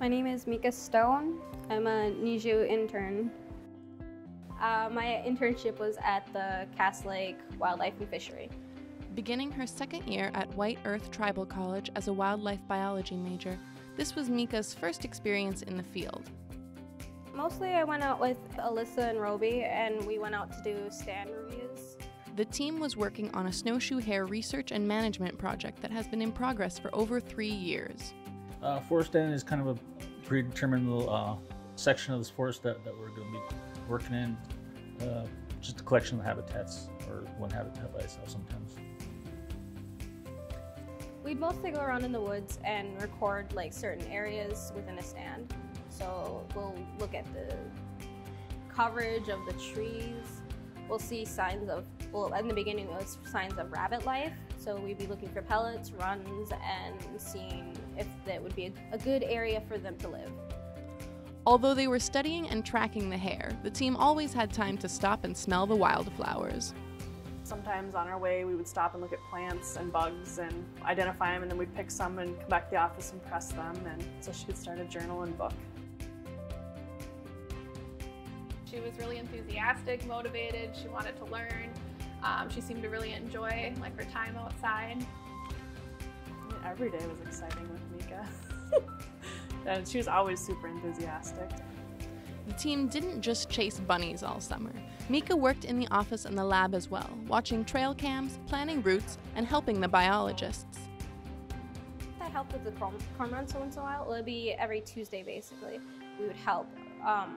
My name is Mika Stone. I'm a Niju intern. Uh, my internship was at the Cass Lake Wildlife and Fishery. Beginning her second year at White Earth Tribal College as a wildlife biology major, this was Mika's first experience in the field. Mostly I went out with Alyssa and Roby and we went out to do stand reviews. The team was working on a snowshoe hare research and management project that has been in progress for over three years. Uh, forest stand is kind of a predetermined little uh, section of this forest that, that we're going to be working in. Uh, just a collection of habitats, or one habitat by itself sometimes. We'd mostly go around in the woods and record like certain areas within a stand. So we'll look at the coverage of the trees. We'll see signs of, well, in the beginning it was signs of rabbit life. So we'd be looking for pellets, runs, and seeing if that would be a, a good area for them to live. Although they were studying and tracking the hare, the team always had time to stop and smell the wildflowers. Sometimes on our way we would stop and look at plants and bugs and identify them and then we'd pick some and come back to the office and press them and so she could start a journal and book. She was really enthusiastic, motivated, she wanted to learn. Um, she seemed to really enjoy like her time outside. I mean, every day was exciting with Mika. and she was always super enthusiastic. The team didn't just chase bunnies all summer. Mika worked in the office and the lab as well, watching trail cams, planning routes, and helping the biologists. I helped with the corn, cormorants once in a while. It would be every Tuesday basically. We would help. Um,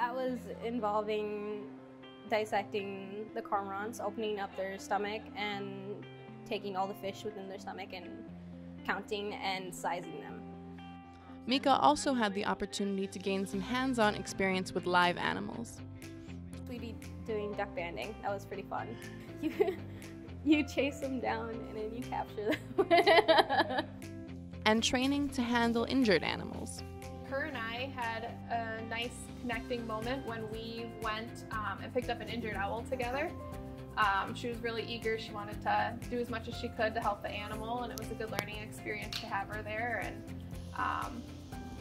that was involving dissecting the cormorants, opening up their stomach and taking all the fish within their stomach and counting and sizing them. Mika also had the opportunity to gain some hands-on experience with live animals. We'd be doing duck banding. That was pretty fun. You, you chase them down and then you capture them. and training to handle injured animals. I had a nice connecting moment when we went um, and picked up an injured owl together. Um, she was really eager. She wanted to do as much as she could to help the animal, and it was a good learning experience to have her there. And um,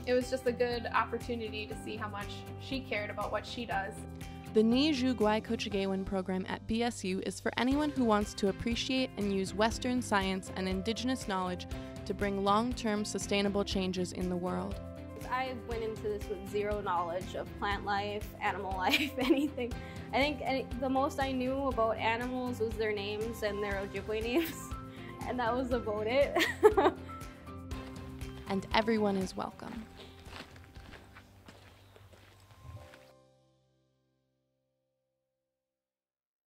it was just a good opportunity to see how much she cared about what she does. The Ni Zhu Guai Kochigewin program at BSU is for anyone who wants to appreciate and use Western science and Indigenous knowledge to bring long term sustainable changes in the world. I went into this with zero knowledge of plant life, animal life, anything. I think any, the most I knew about animals was their names and their Ojibwe names, and that was about it. and everyone is welcome.